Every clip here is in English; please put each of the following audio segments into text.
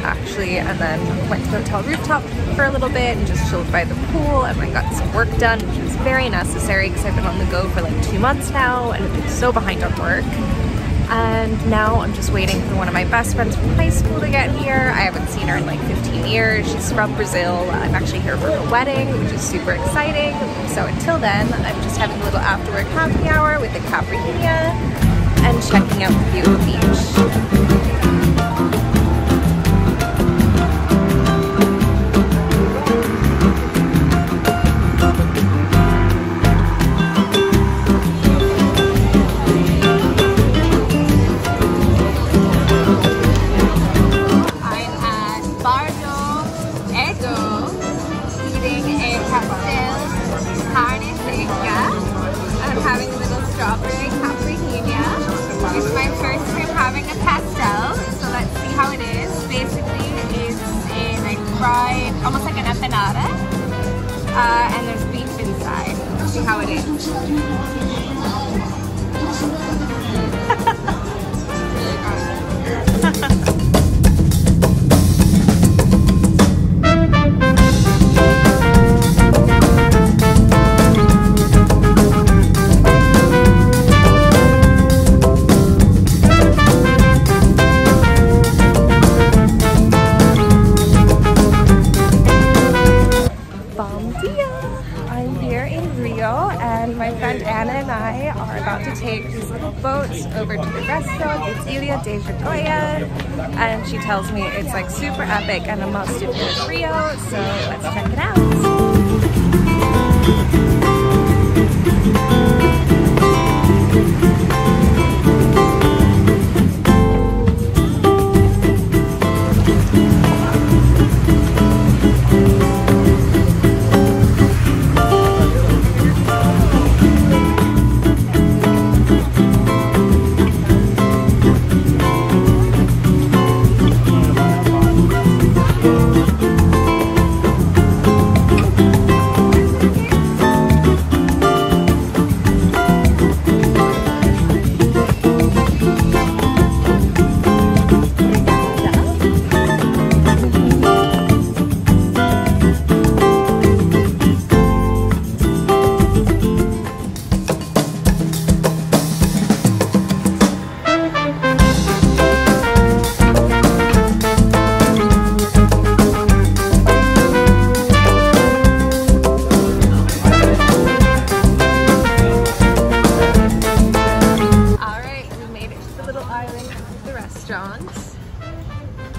actually and then went to the hotel rooftop for a little bit and just chilled by the pool and I got some work done which was very necessary because I've been on the go for like two months now and I've been so behind on work. And now I'm just waiting for one of my best friends from high school to get here. I haven't seen her in like 15 years. She's from Brazil. I'm actually here for her wedding, which is super exciting. So until then, I'm just having a little after work happy hour with the Caipirinha and checking out the view of the beach. Uh, and there's beef inside. Let's see how it is. Over to the restaurant, it's Ilha de Vergoia, and she tells me it's like super epic and a must you're in Rio, so let's check it out.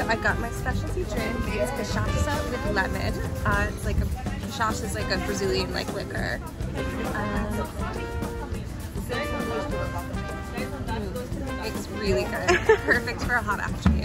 So I got my specialty drink. It's cachaça with lemon. Uh, it's like a cachaça is like a Brazilian like liquor. Um, it's really good. Perfect for a hot afternoon.